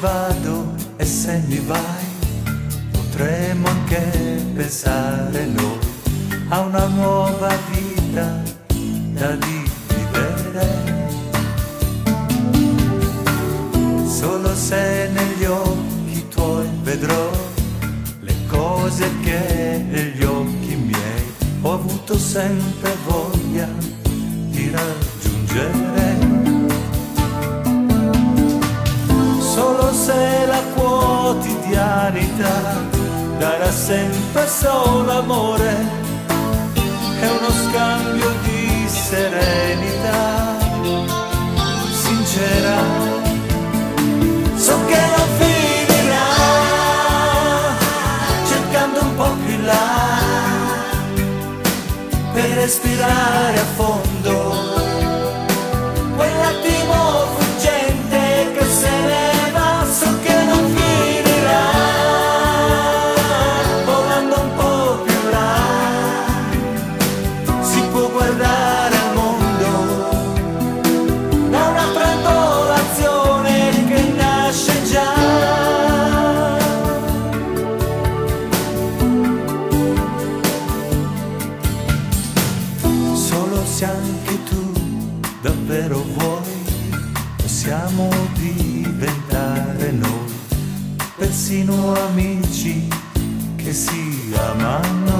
vado e se mi vai, potremmo anche pensare noi a una nuova vita da dividere. Solo se negli occhi tuoi vedrò le cose che negli occhi miei ho avuto sempre voglia quotidianità darà sempre solo amore, è uno scambio di serenità sincera. So che non finirà, cercando un po' più là, per respirare a fondo. Se anche tu davvero vuoi, possiamo diventare noi, persino amici che si amano.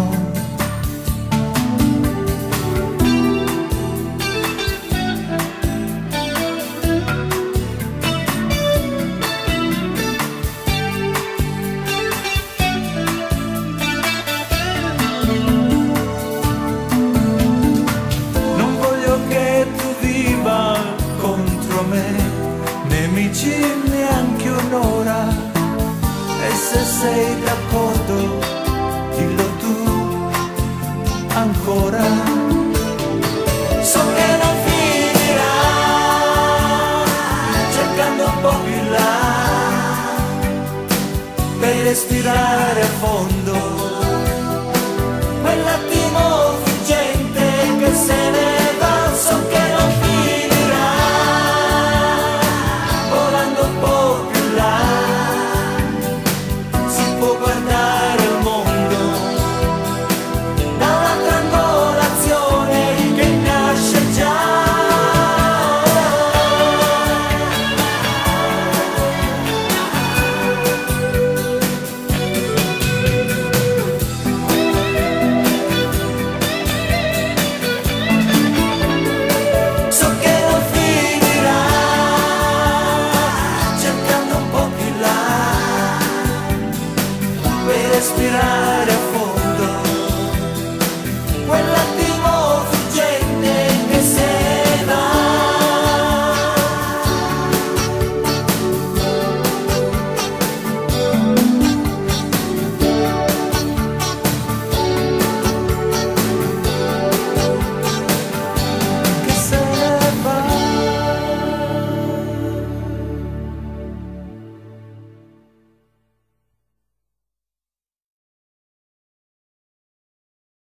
Nemici neanche un'ora. E se sei d'accordo, dillo tu ancora. So che non finirà, cercando un po' più là, per respirare a fondo respirar.